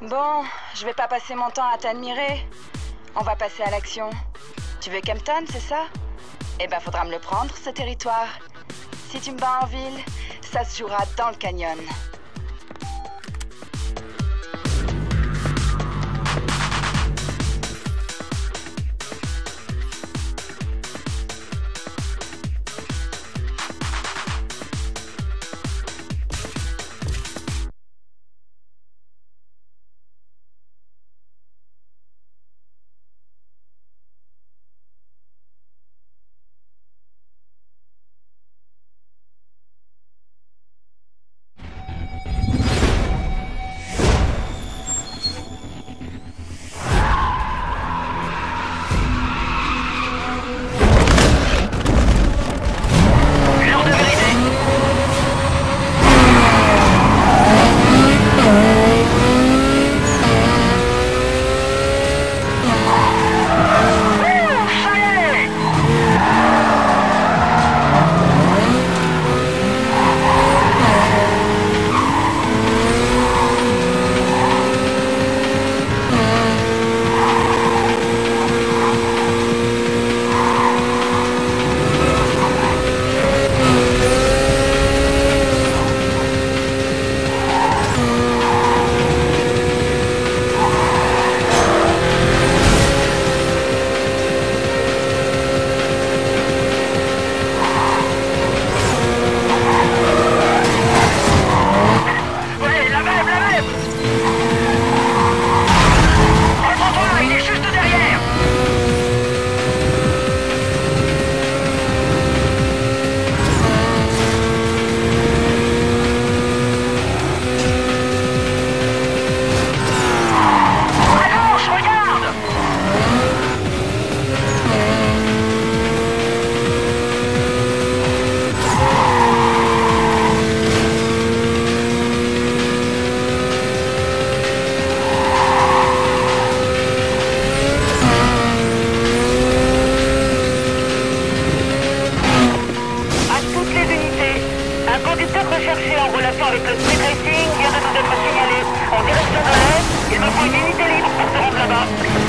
Bon, je vais pas passer mon temps à t'admirer. On va passer à l'action. Tu veux Kempton, c'est ça? Eh ben, faudra me le prendre, ce territoire. Si tu me bats en ville, ça se jouera dans le canyon. le street racing vient de nous être signalé. En direction de l'est, il nous faut une unité libre pour se rendre là-bas.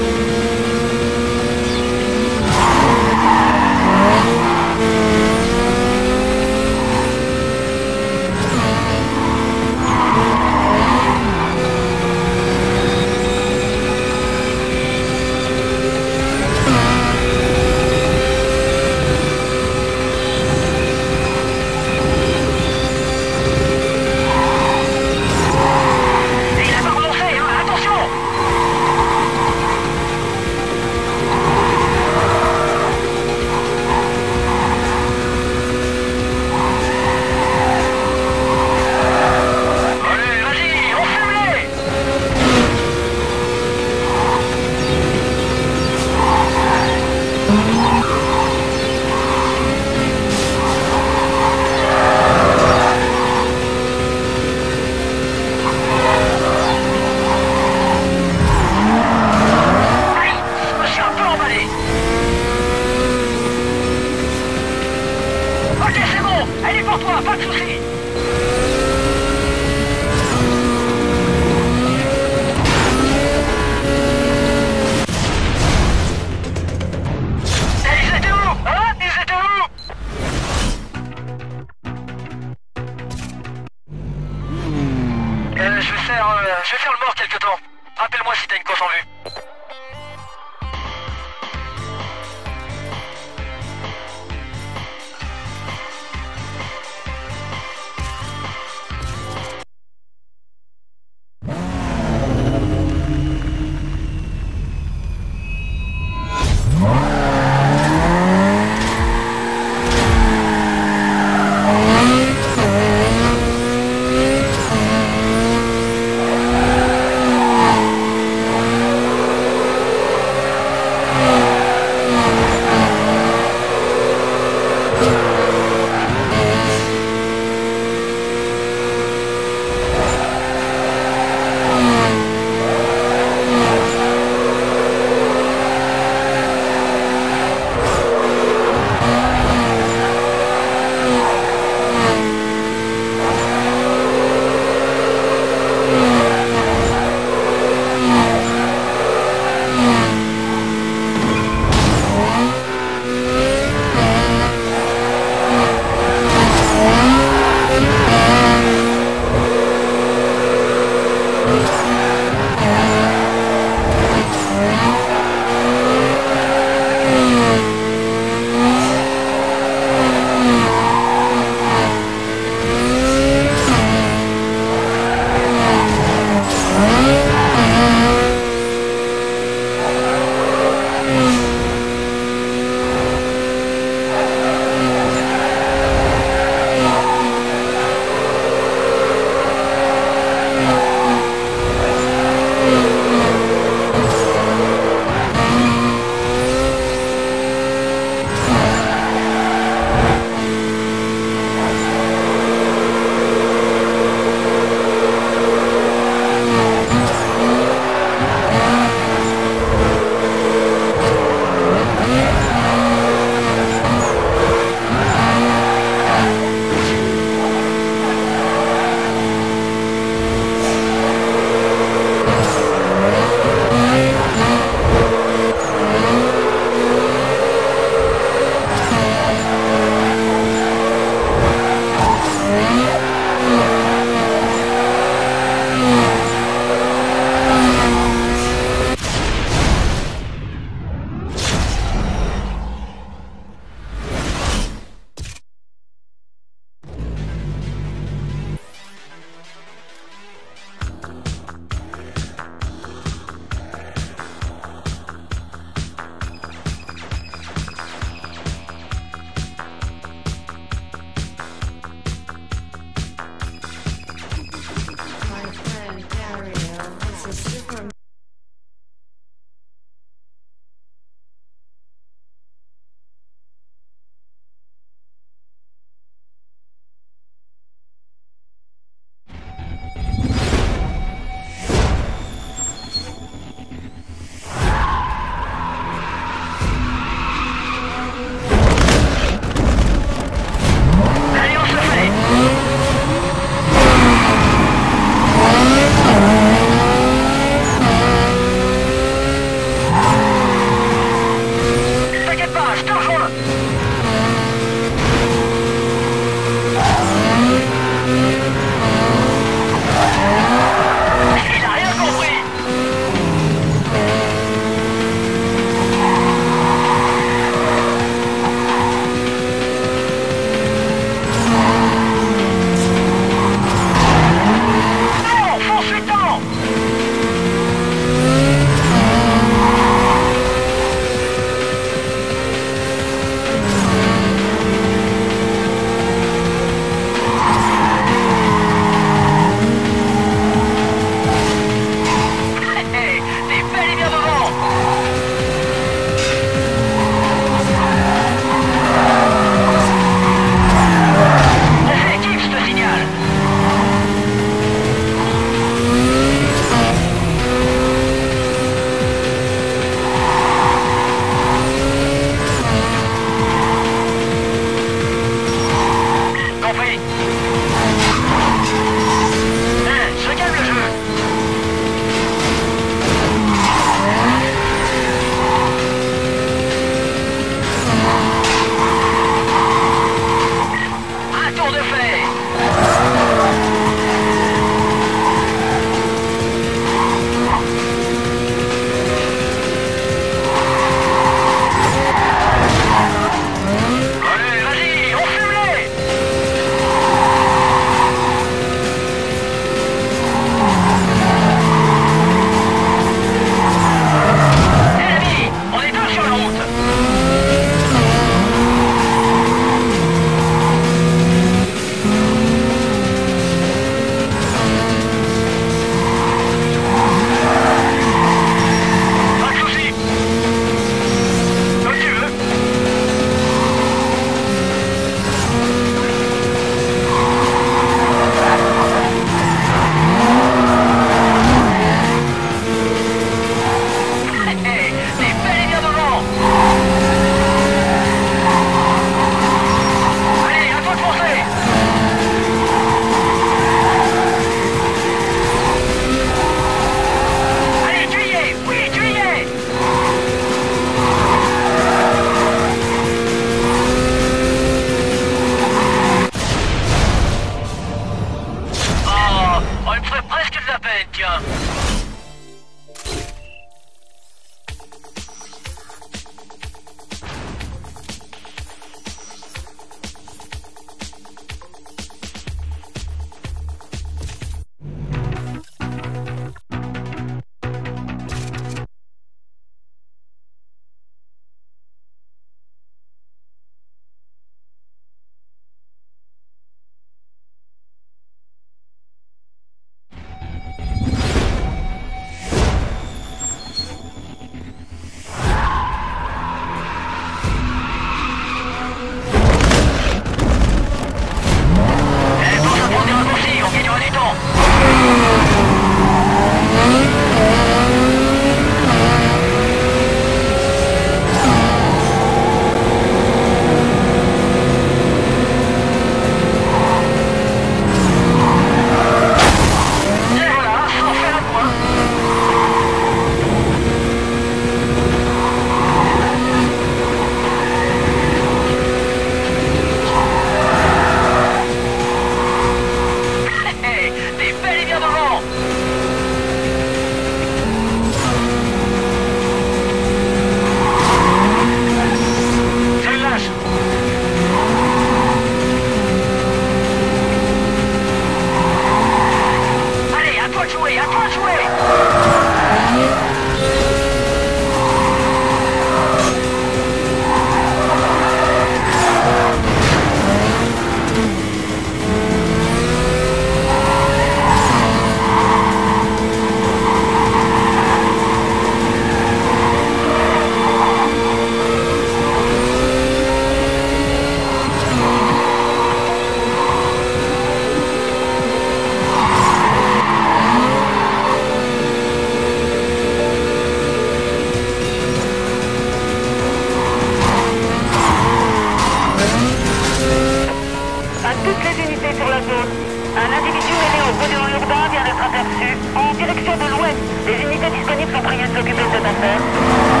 Les unités disponibles sont prises de s'occuper de ce passeur.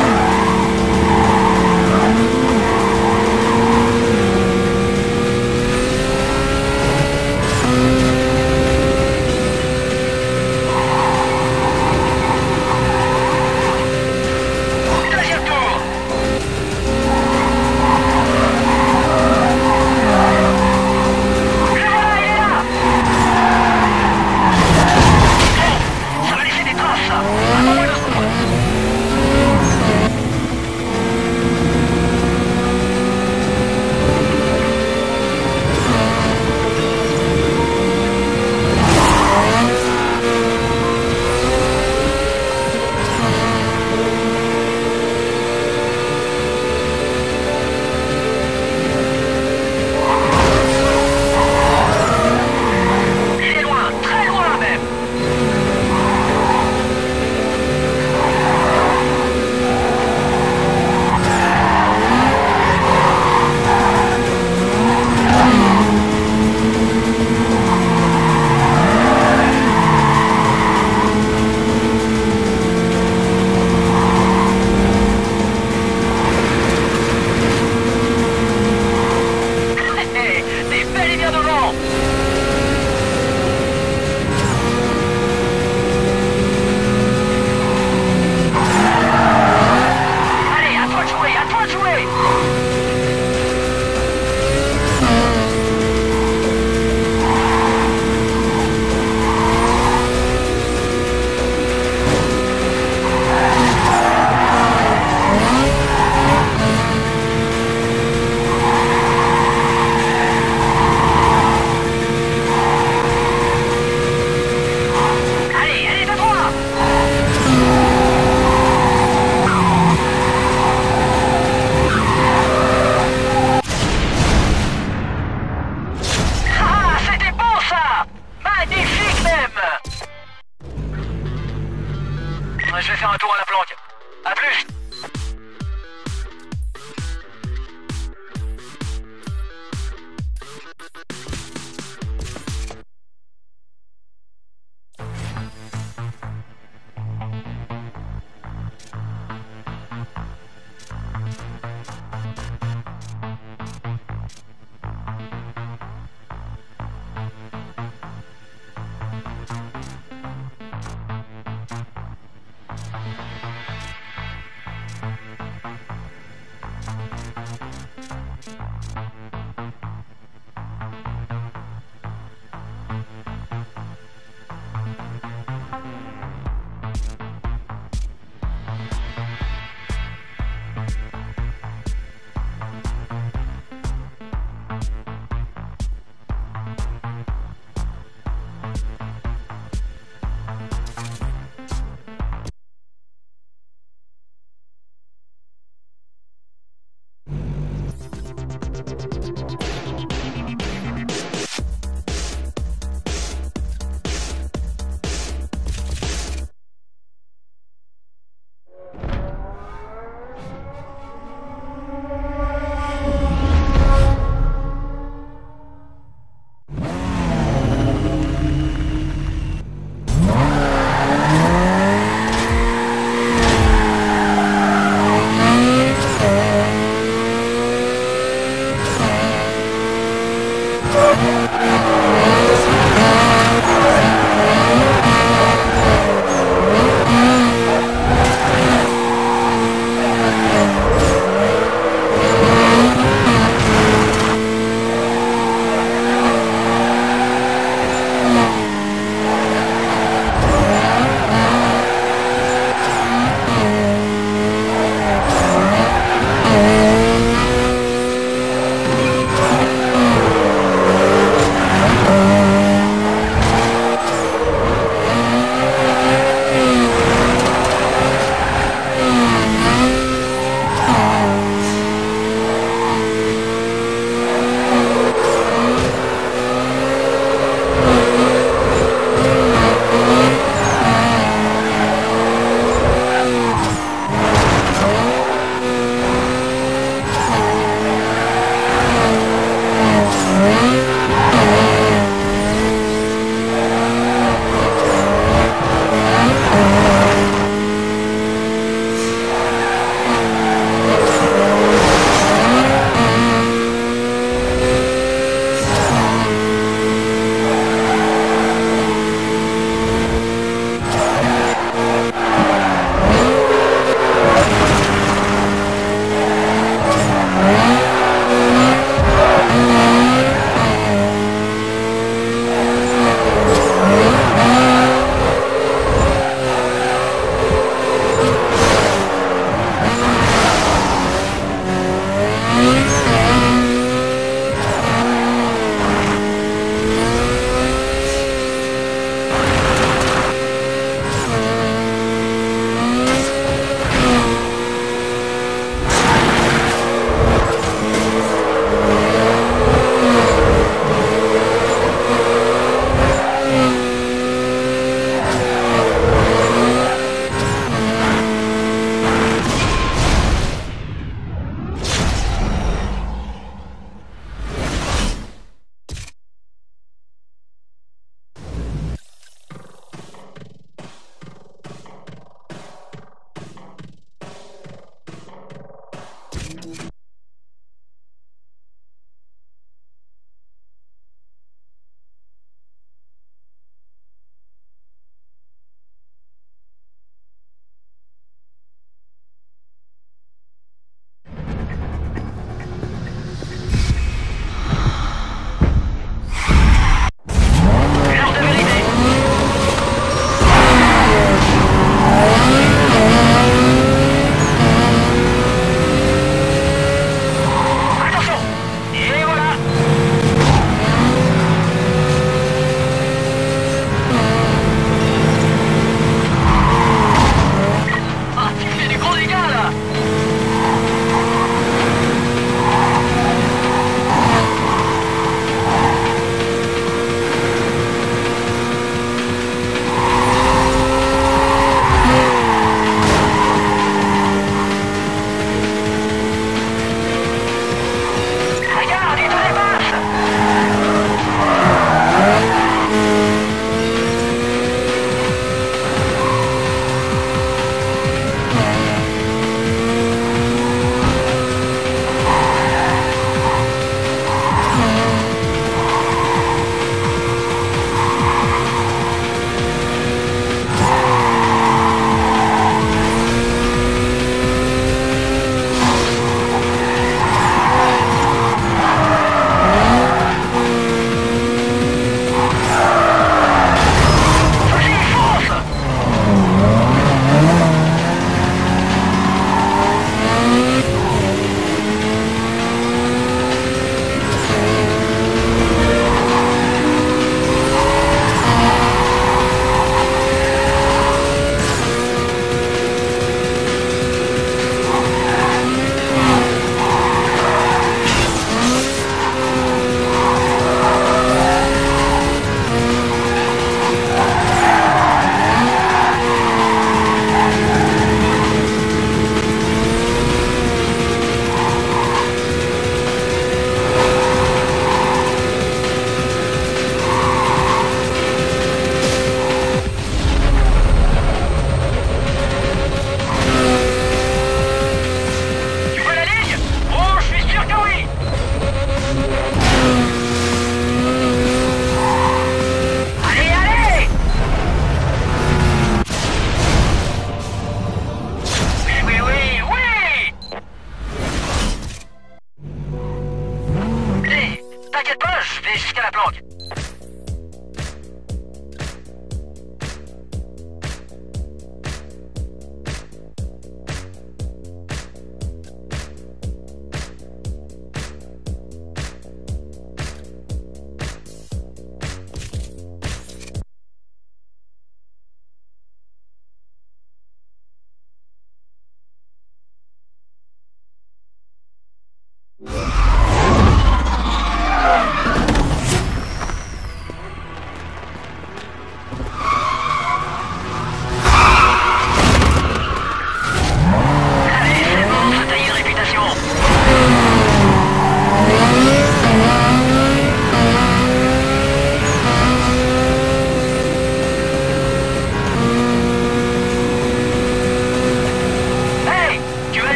At least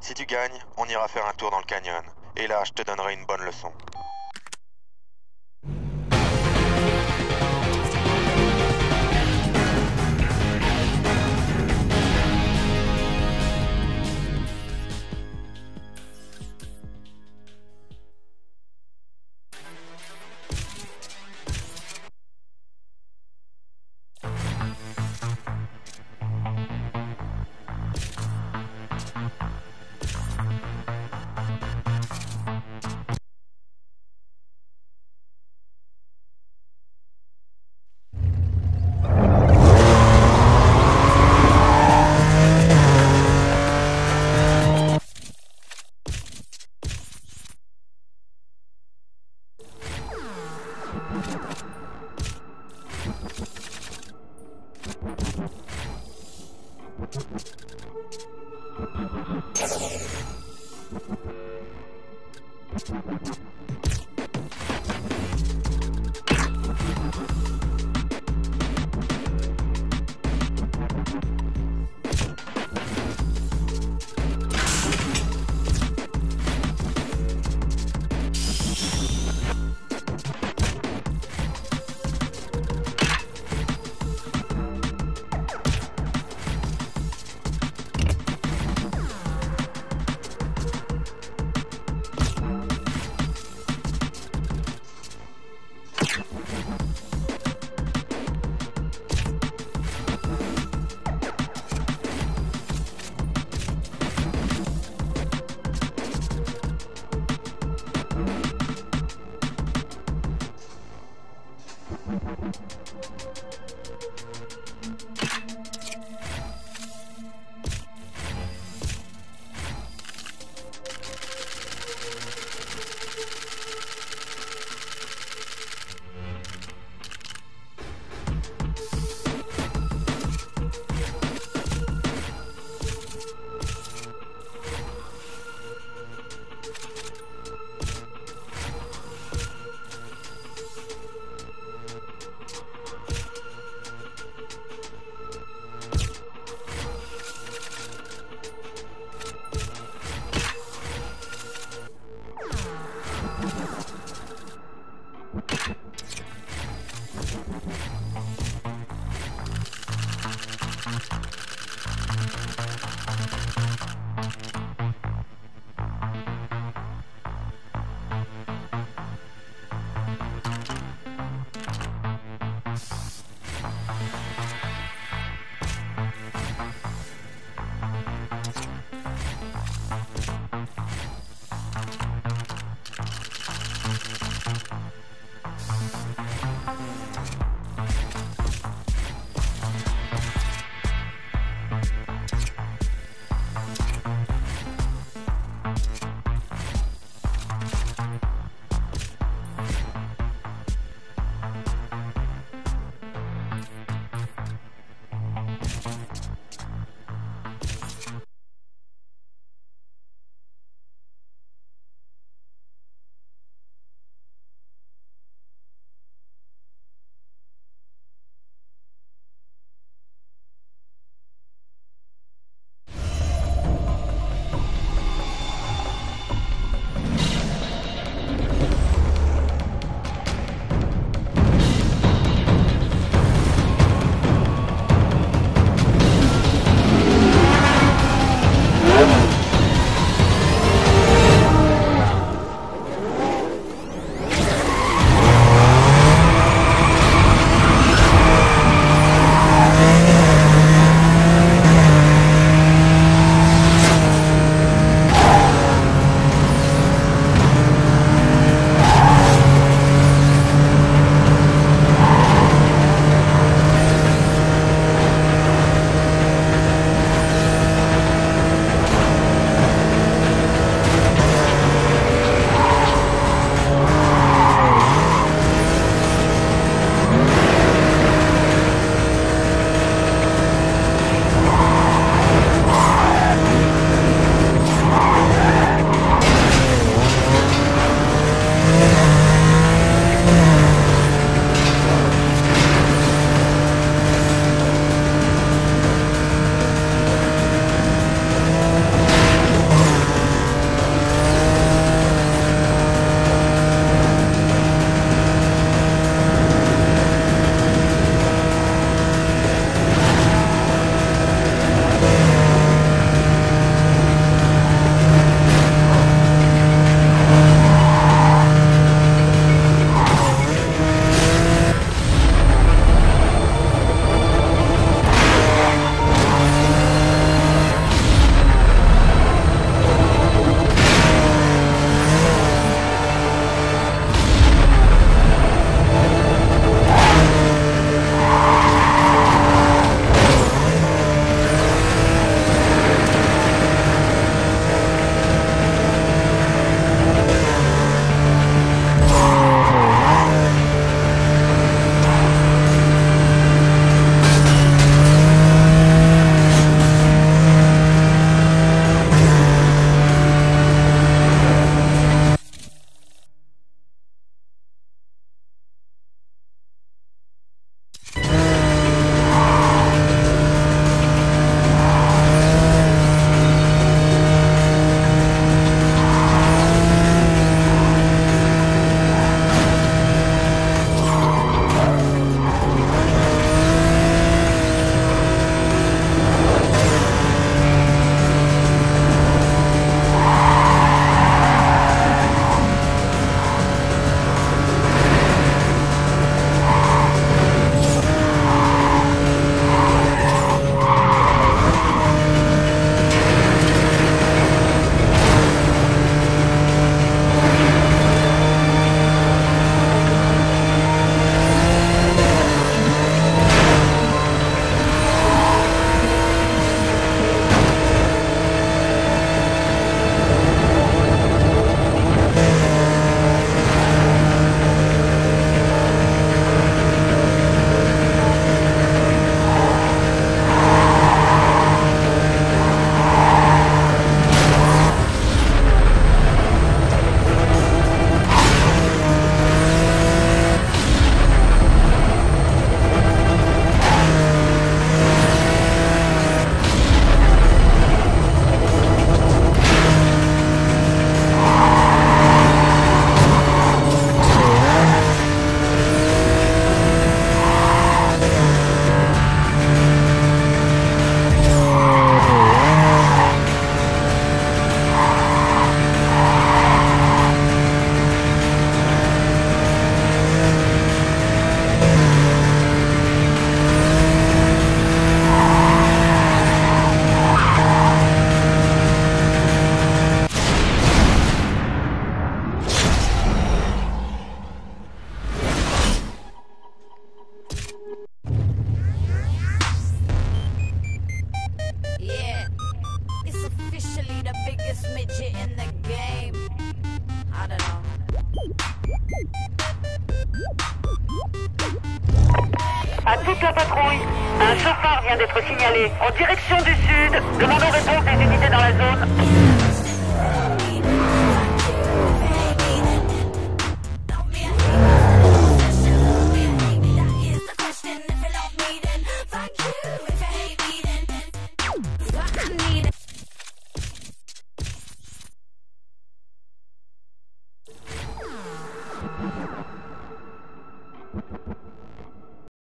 Si tu gagnes, on ira faire un tour dans le canyon. Et là, je te donnerai une bonne leçon.